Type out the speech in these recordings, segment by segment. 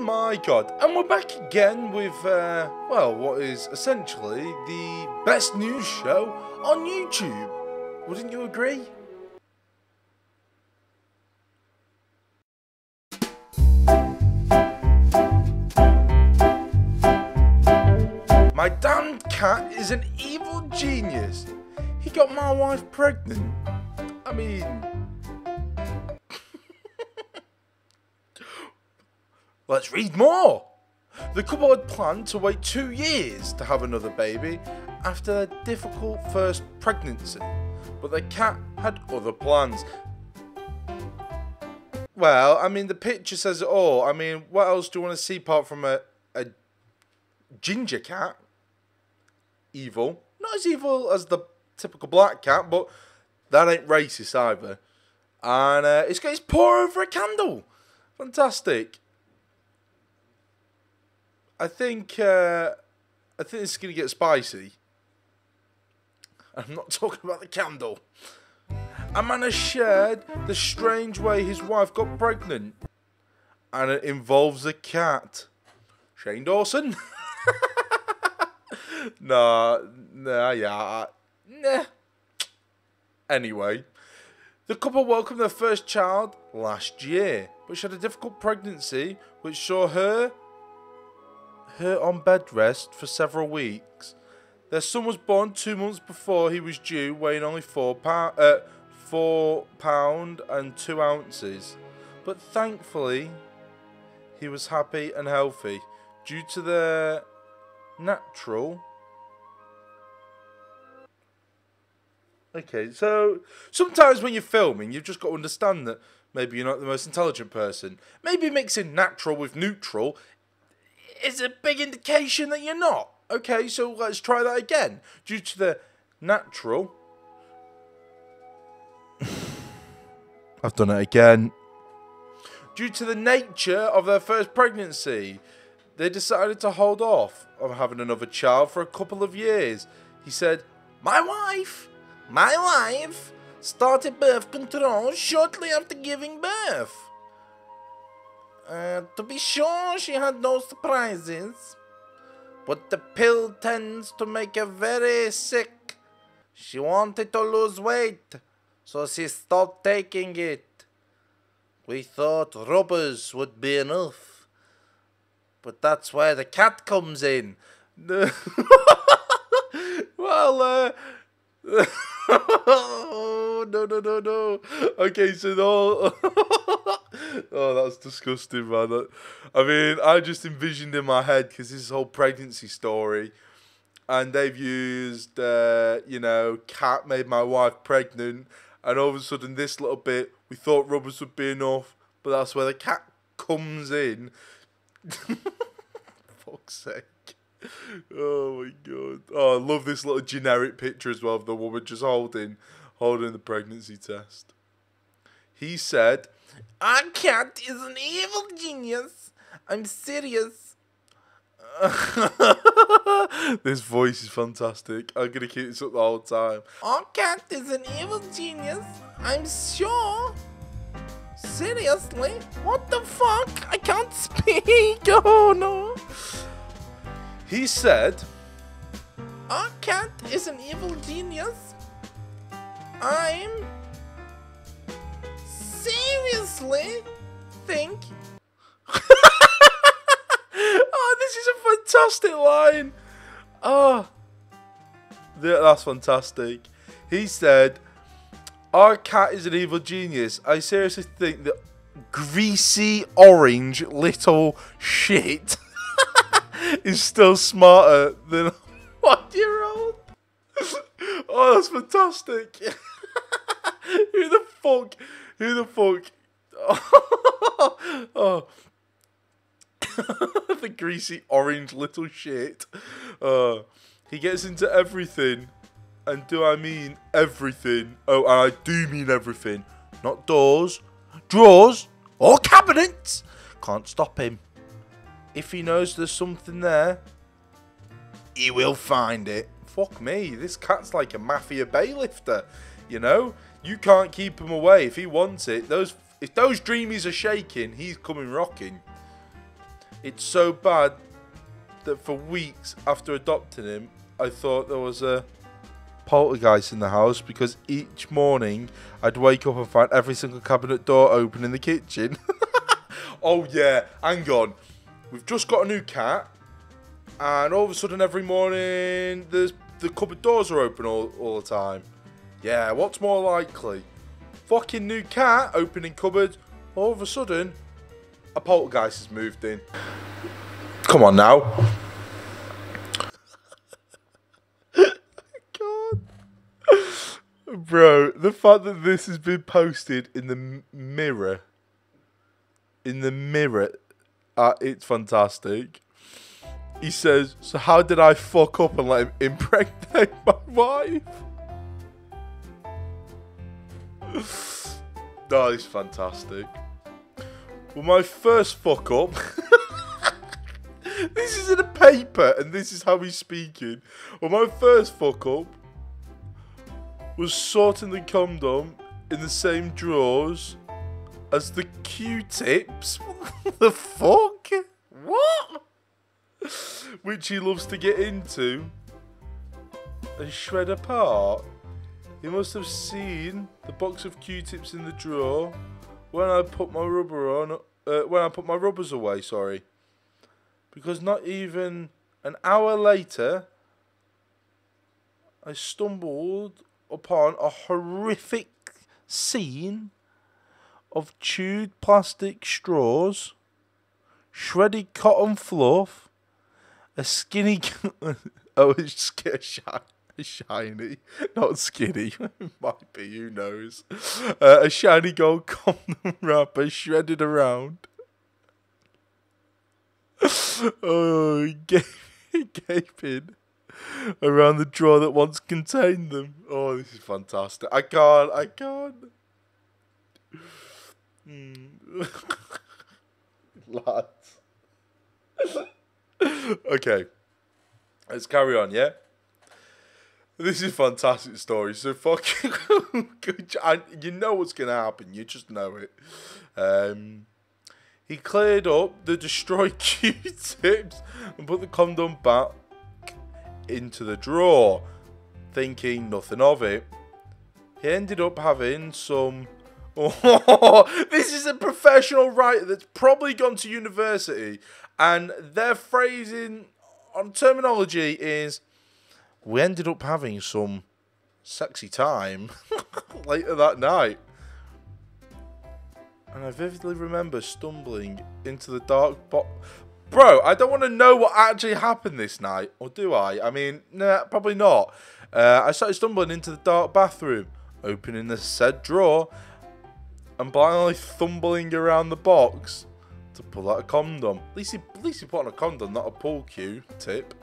my god. And we're back again with, uh, well, what is essentially the best news show on YouTube. Wouldn't you agree? My damned cat is an evil genius. He got my wife pregnant. I mean, Let's read more. The couple had planned to wait two years to have another baby after their difficult first pregnancy, but the cat had other plans. Well, I mean, the picture says it all. I mean, what else do you want to see apart from a, a ginger cat? Evil. Not as evil as the typical black cat, but that ain't racist either. And uh, it's got its paw over a candle. Fantastic. I think uh, I think this is gonna get spicy. I'm not talking about the candle. A man has shared the strange way his wife got pregnant, and it involves a cat. Shane Dawson. nah, nah, yeah, nah. Anyway, the couple welcomed their first child last year, but she had a difficult pregnancy, which saw her her on bed rest for several weeks. Their son was born two months before he was due, weighing only four pound, uh, four pound and two ounces. But thankfully, he was happy and healthy due to their natural. Okay, so sometimes when you're filming, you've just got to understand that maybe you're not the most intelligent person. Maybe mixing natural with neutral is a big indication that you're not. Okay, so let's try that again. Due to the natural. I've done it again. Due to the nature of their first pregnancy, they decided to hold off on having another child for a couple of years. He said, My wife, my wife, started birth control shortly after giving birth. Uh, to be sure, she had no surprises. But the pill tends to make her very sick. She wanted to lose weight, so she stopped taking it. We thought rubbers would be enough. But that's where the cat comes in. well, uh, oh, no, no, no, no. Okay, so no. oh, that's disgusting, man. I mean, I just envisioned in my head because this whole pregnancy story, and they've used, uh, you know, cat made my wife pregnant, and all of a sudden, this little bit, we thought rubbers would be enough, but that's where the cat comes in. Fuck's sake. Oh my god. Oh, I love this little generic picture as well of the woman just holding holding the pregnancy test. He said, Our cat is an evil genius. I'm serious. this voice is fantastic. I'm gonna keep this up the whole time. Our cat is an evil genius. I'm sure. Seriously? What the fuck? I can't speak. Oh no. He said, Our cat is an evil genius. I'm seriously think. oh, this is a fantastic line. Oh, that's fantastic. He said, Our cat is an evil genius. I seriously think that greasy orange little shit is still smarter than a one year old. Oh, that's fantastic. who the fuck? Who the fuck? Oh. the greasy orange little shit. Uh, he gets into everything. And do I mean everything? Oh, and I do mean everything. Not doors, drawers, or cabinets. Can't stop him. If he knows there's something there, he will find it. Fuck me, this cat's like a mafia bailifter. You know, you can't keep him away if he wants it. Those if those dreamies are shaking, he's coming rocking. It's so bad that for weeks after adopting him, I thought there was a poltergeist in the house because each morning I'd wake up and find every single cabinet door open in the kitchen. oh, yeah, hang on. We've just got a new cat, and all of a sudden, every morning, there's, the cupboard doors are open all, all the time. Yeah, what's more likely? Fucking new cat opening cupboard, all of a sudden, a poltergeist has moved in. Come on now. God. Bro, the fact that this has been posted in the mirror, in the mirror, uh, it's fantastic. He says, So, how did I fuck up and let him impregnate my wife? That is fantastic. Well, my first fuck up. this is in a paper, and this is how he's speaking. Well, my first fuck up was sorting the condom in the same drawers as the Q-tips. the fuck? What? Which he loves to get into and shred apart. He must have seen the box of Q-tips in the drawer when I put my rubber on. Uh, when I put my rubbers away, sorry. Because not even an hour later, I stumbled upon a horrific scene of chewed plastic straws, shredded cotton fluff, a skinny. oh, it's a shiny, not skinny. Might be, who knows? Uh, a shiny gold condom wrapper shredded around. oh, gaping around the drawer that once contained them. Oh, this is fantastic. I can't, I can't. Mm. Lads. okay. Let's carry on, yeah? This is a fantastic story. So fucking, good. you know what's gonna happen. You just know it. Um, he cleared up the destroyed Q-tips and put the condom back into the drawer, thinking nothing of it. He ended up having some. This is a professional writer that's probably gone to university, and their phrasing on terminology is we ended up having some sexy time later that night. And I vividly remember stumbling into the dark box. Bro, I don't want to know what actually happened this night, or do I? I mean, nah, probably not. Uh, I started stumbling into the dark bathroom, opening the said drawer, and blindly thumbling around the box to pull out a condom. At least he, at least he put on a condom, not a pool cue tip.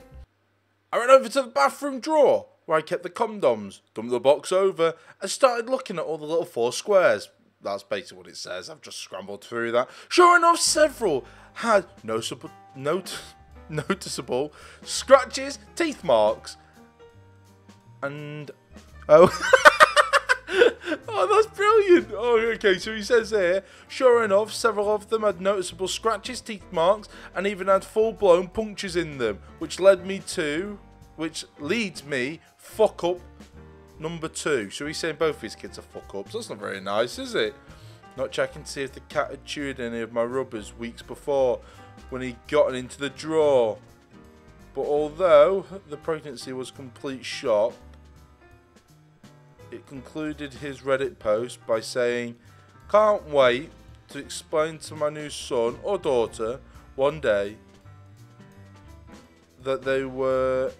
I ran over to the bathroom drawer where I kept the condoms, dumped the box over, and started looking at all the little four squares. That's basically what it says. I've just scrambled through that. Sure enough, several had noticeable, not, noticeable scratches, teeth marks, and oh. oh, that's brilliant. Oh, okay. So he says here, sure enough, several of them had noticeable scratches, teeth marks, and even had full-blown punctures in them, which led me to, which leads me, fuck up number two. So he's saying both his kids are fuck ups. That's not very nice, is it? Not checking to see if the cat had chewed any of my rubbers weeks before when he'd gotten into the drawer. But although the pregnancy was complete shock, it concluded his Reddit post by saying, Can't wait to explain to my new son or daughter one day that they were